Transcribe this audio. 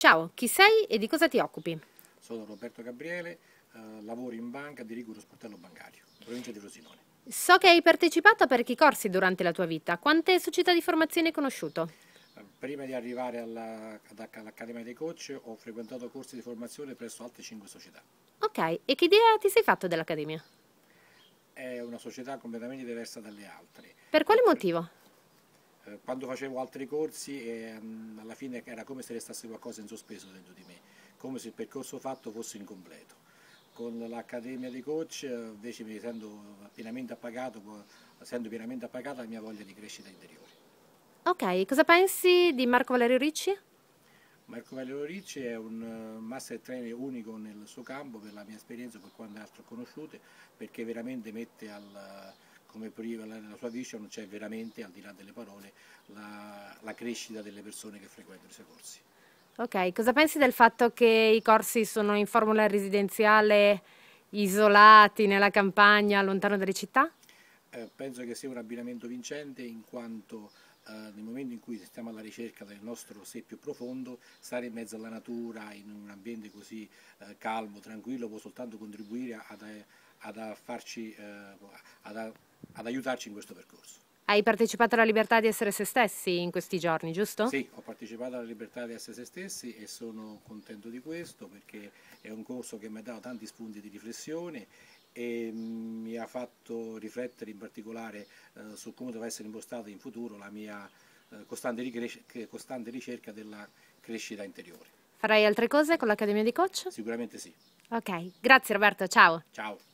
Ciao, chi sei e di cosa ti occupi? Sono Roberto Gabriele, eh, lavoro in banca, dirigo uno sportello bancario, provincia di Rosinone. So che hai partecipato a parecchi corsi durante la tua vita. Quante società di formazione hai conosciuto? Eh, prima di arrivare alla, all'Accademia dei Coach ho frequentato corsi di formazione presso altre 5 società. Ok, e che idea ti sei fatto dell'Accademia? È una società completamente diversa dalle altre. Per quale motivo? Eh, quando facevo altri corsi eh, alla fine era come se restasse qualcosa in sospeso dentro di me, come se il percorso fatto fosse incompleto. Con l'Accademia dei Coach eh, invece mi sento pienamente appagato, essendo pienamente appagata la mia voglia di crescita interiore. Ok, cosa pensi di Marco Valerio Ricci? Marco Valerio Ricci è un master trainer unico nel suo campo per la mia esperienza, per quante altre ho conosciute, perché veramente mette al, come prima la sua vision c'è veramente, al di là delle parole, la, la crescita delle persone che frequentano i suoi corsi. Ok, cosa pensi del fatto che i corsi sono in formula residenziale, isolati nella campagna, lontano dalle città? Eh, penso che sia un abbinamento vincente in quanto eh, nel momento in cui stiamo alla ricerca del nostro sé più profondo, stare in mezzo alla natura, in un ambiente così eh, calmo, tranquillo, può soltanto contribuire ad, ad, farci, eh, ad ad aiutarci in questo percorso. Hai partecipato alla libertà di essere se stessi in questi giorni, giusto? Sì, ho partecipato alla libertà di essere se stessi e sono contento di questo perché è un corso che mi ha dato tanti spunti di riflessione e mi ha fatto riflettere in particolare eh, su come deve essere impostata in futuro la mia eh, costante, costante ricerca della crescita interiore. Farai altre cose con l'Accademia di Coach? Sicuramente sì. Ok, grazie Roberto, ciao. Ciao.